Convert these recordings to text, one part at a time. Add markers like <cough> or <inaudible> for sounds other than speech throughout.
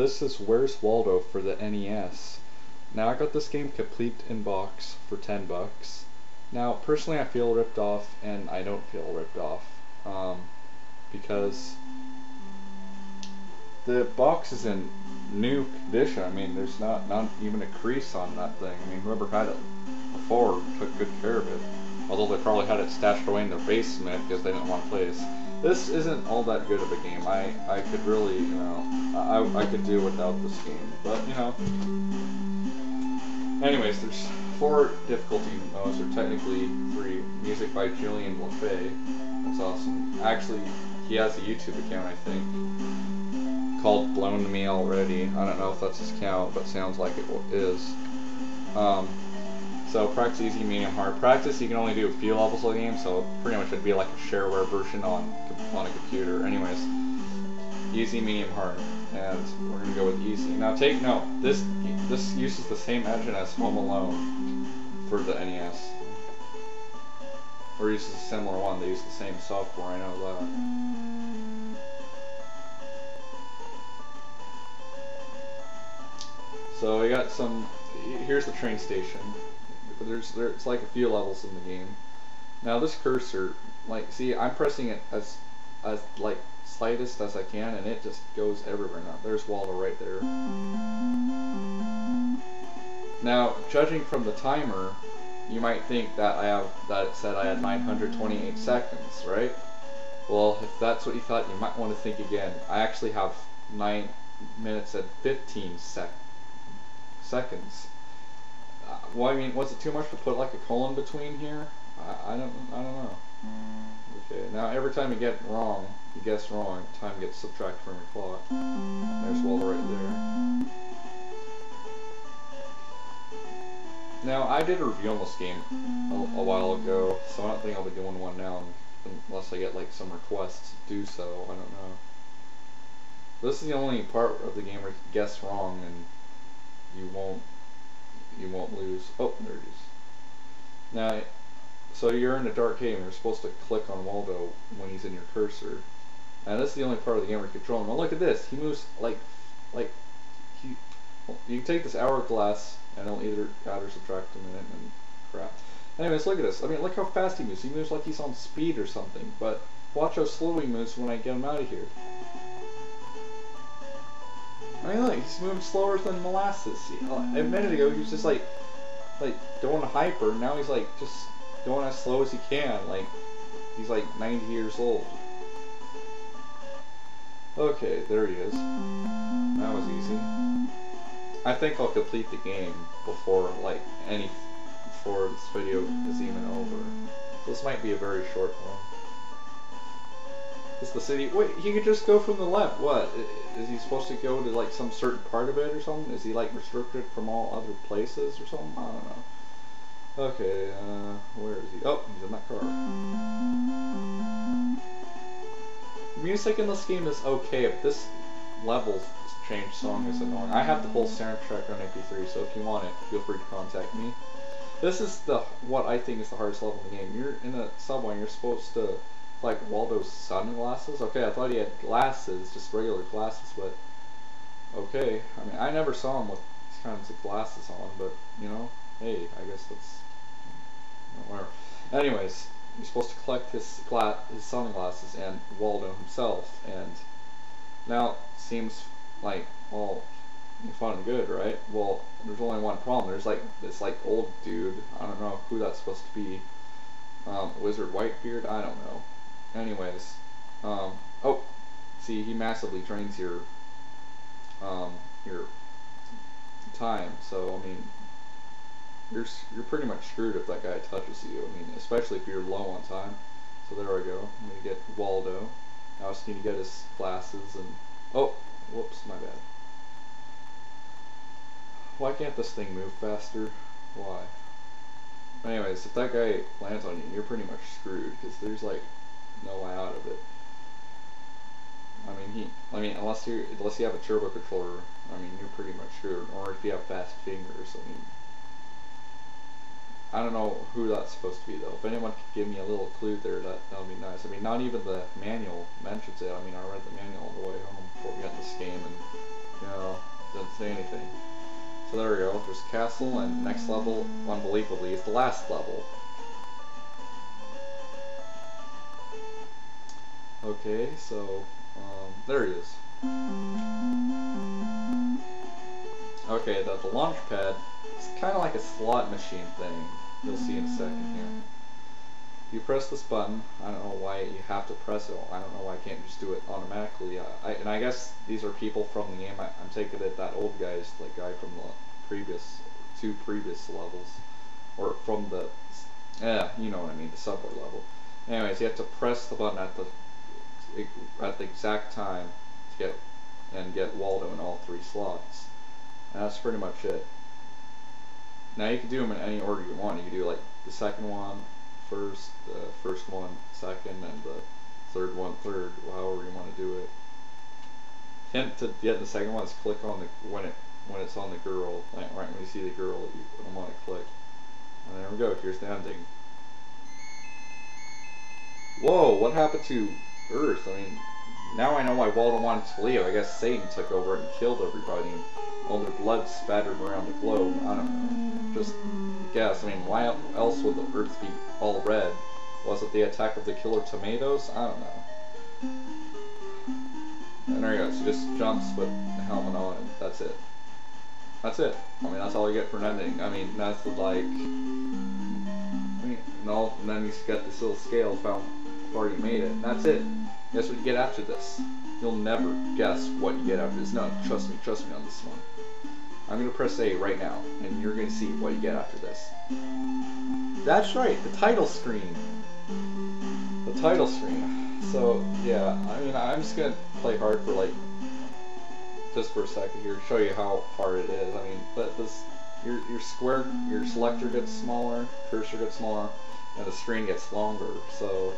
this is Where's Waldo for the NES. Now I got this game complete in box for 10 bucks. Now personally I feel ripped off and I don't feel ripped off um, because the box is in new condition. I mean there's not, not even a crease on that thing. I mean whoever had it before took good care of it. Although they probably had it stashed away in their basement because they didn't want to this. This isn't all that good of a game. I, I could really, you know, I, I could do without this game. But, you know. Anyways, there's four difficulty modes, or technically three. Music by Julian LeFay. That's awesome. Actually, he has a YouTube account, I think, called Blown Me Already. I don't know if that's his account, but sounds like it is. Um, so practice easy, medium, hard. Practice you can only do a few levels of the game, so pretty much it'd be like a shareware version on on a computer. Anyways, easy, medium, hard, and we're gonna go with easy. Now take note, this this uses the same engine as Home Alone for the NES, or uses a similar one. They use the same software. I know that. So we got some. Here's the train station there's there's like a few levels in the game. Now this cursor, like, see, I'm pressing it as as like slightest as I can, and it just goes everywhere. Now there's Waldo right there. Now, judging from the timer, you might think that I have that it said I had 928 seconds, right? Well, if that's what you thought, you might want to think again. I actually have 9 minutes and 15 sec seconds well, I mean, was it too much to put like a colon between here? I, I don't, I don't know. Mm. Okay, now every time you get wrong, you guess wrong, time gets subtracted from your clock. There's Waldo right there. Now, I did a review on this game a, a, while ago, so I don't think I'll be doing one now unless I get like some requests to do so. I don't know. This is the only part of the game where you guess wrong and you won't you won't lose. Oh, there it is. Now, so you're in a dark cave and you're supposed to click on Waldo when he's in your cursor. And this is the only part of the game where you control him. Now look at this. He moves like, like, he, you can take this hourglass and it'll either add or subtract a minute and crap. Anyways, look at this. I mean, look how fast he moves. He moves like he's on speed or something. But watch how slow he moves when I get him out of here. I mean, he's moving slower than molasses. a minute ago, he was just like, like going hyper. Now he's like just going as slow as he can. Like he's like 90 years old. Okay, there he is. That was easy. I think I'll complete the game before like any before this video is even over. This might be a very short one. Is the city? Wait, he could just go from the left. What? Is he supposed to go to like some certain part of it or something? Is he like restricted from all other places or something? I don't know. Okay, uh, where is he? Oh, he's in that car. Music in this game is okay, but this level change song is annoying. I have the whole soundtrack on MP3, so if you want it, feel free to contact me. This is the what I think is the hardest level in the game. You're in a subway, and you're supposed to like Waldo's sunglasses. Okay, I thought he had glasses, just regular glasses, but okay. I mean, I never saw him with these kinds of glasses on, but you know, hey, I guess that's whatever. Anyways, you're supposed to collect his gla his sunglasses and Waldo himself, and now it seems like well, fun and good, right? Well, there's only one problem. There's like this like old dude. I don't know who that's supposed to be. Um, Wizard Whitebeard. I don't know. Anyways, um, oh, see, he massively drains your um, your time. So I mean, you're you're pretty much screwed if that guy touches you. I mean, especially if you're low on time. So there we go. I'm gonna get Waldo. I also need to get his glasses and oh, whoops, my bad. Why can't this thing move faster? Why? Anyways, if that guy lands on you, you're pretty much screwed because there's like no way out of it. I mean, he. I mean, unless you unless you have a turbo controller, I mean, you're pretty much screwed. Or if you have fast fingers, I mean, I don't know who that's supposed to be though. If anyone could give me a little clue there, that that would be nice. I mean, not even the manual mentions it. I mean, I read the manual on the way home before we got this game, and you know, didn't say anything. So there we go. There's castle, and next level, unbelievably, is the last level. Okay, so um, there he is. Okay, the, the launch pad is kind of like a slot machine thing. You'll see in a second here. You press this button. I don't know why you have to press it. I don't know why I can't just do it automatically. Uh, I, and I guess these are people from the game. I, am taking it that old guy's like guy from the previous two previous levels, or from the yeah, you know what I mean, the subway level. Anyways, you have to press the button at the at the exact time to get and get Waldo in all three slots. And that's pretty much it. Now you can do them in any order you want. You can do like the second one first, the first one second, and the third one third, however you want to do it. Hint to get the second one is click on the when it when it's on the girl, like right when you see the girl, you want to click. And there we go. Here's the ending. Whoa! What happened to Earth. I mean, now I know why Waldo wanted to leave. I guess Satan took over and killed everybody, and all their blood spattered around the globe. I don't know. Just guess. I mean, why else would the Earth be all red? Was it the attack of the killer tomatoes? I don't know. And there he goes. He just jumps with the helmet on, and that's it. That's it. I mean, that's all you get for an ending. I mean, that's like. I mean, and, all, and then you get this little scale found already made it. And that's it. Guess what you get after this? You'll never guess what you get after this. No, trust me, trust me on this one. I'm going to press A right now, and you're going to see what you get after this. That's right, the title screen. The title screen. So, yeah, I mean, I'm just going to play hard for, like, just for a second here, show you how hard it is. I mean, but this, your, your square, your selector gets smaller, cursor gets smaller, and the screen gets longer, so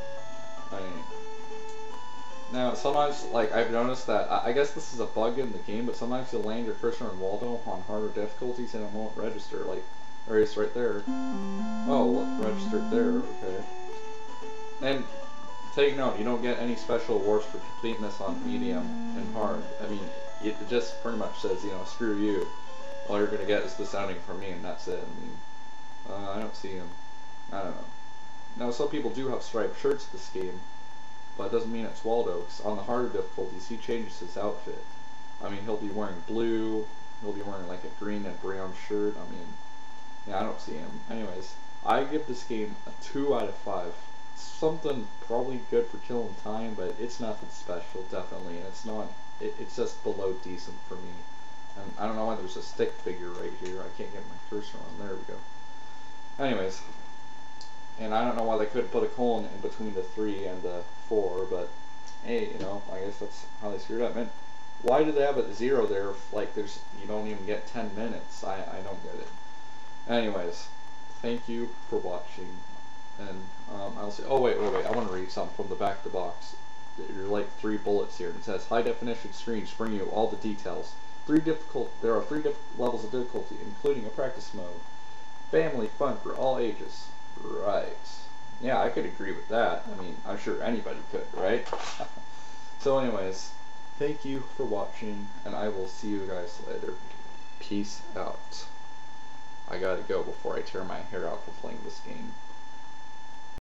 now, sometimes, like, I've noticed that, I, I guess this is a bug in the game, but sometimes you'll land your cursor in Waldo on harder difficulties and it won't register, like, there it's right there. Oh, registered there, okay. And, take note, you don't get any special awards for completing this on medium and hard. I mean, it just pretty much says, you know, screw you. All you're gonna get is the sounding from me, and that's it. I mean, uh, I don't see him. I don't know. Now, some people do have striped shirts this game, but it doesn't mean it's Waldo, because on the harder difficulties, he changes his outfit. I mean, he'll be wearing blue, he'll be wearing like a green and brown shirt. I mean, yeah, I don't see him. Anyways, I give this game a 2 out of 5. Something probably good for killing time, but it's nothing special, definitely, and it's not, it, it's just below decent for me. And I don't know why there's a stick figure right here. I can't get my cursor on. There we go. Anyways, and I don't know why they couldn't put a colon in between the 3 and the 4, but hey, you know, I guess that's how they screwed up. And why do they have a 0 there if, like, there's, you don't even get 10 minutes? I, I don't get it. Anyways, thank you for watching. And um, I'll say, oh wait, wait, wait, I want to read something from the back of the box. There are like three bullets here. It says high definition screens bring you all the details. Three difficult. There are three levels of difficulty, including a practice mode. Family fun for all ages. Right. Yeah, I could agree with that. I mean, I'm sure anybody could, right? <laughs> so anyways, thank you for watching, and I will see you guys later. Peace out. I gotta go before I tear my hair out for playing this game.